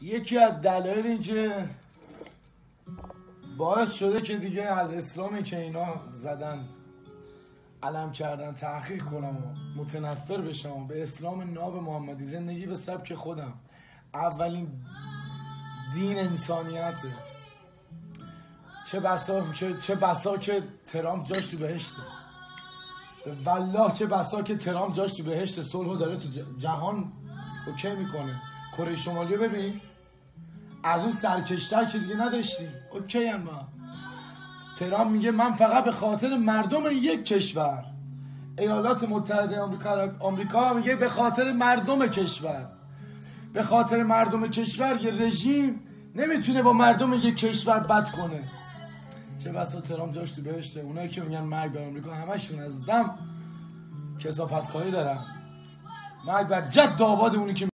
یکی از دلایل این که باعث شده که دیگه از اسلامی که اینا زدن علم کردن تحقیق کنم و متنفر بشم و به اسلام ناب محمدی زندگی به سبک خودم. اولین دین انسانیته. چه بسا که چه بسا که ترامپ جاش تو بهشته. والله چه بسا که ترامپ جاش تو بهشت صلحو داره تو جهان okay می‌کنه. کره شمالی ببین. از اون سرکشتر که دیگه نداشتی. okay هم با. ترامپ میگه من فقط به خاطر مردم یک کشور. ایالات متحده آمریکا آمریکا میگه به خاطر مردم کشور. به خاطر مردم کشور یه رژیم نمی‌تونه با مردم یک کشور بد کنه. چه بسا ترامپ جاش تو بهشته اونایی که میگن مرگ به آمریکا همشون از دم کسافت خواهی دارن. مرگ بر جد آباد اونی که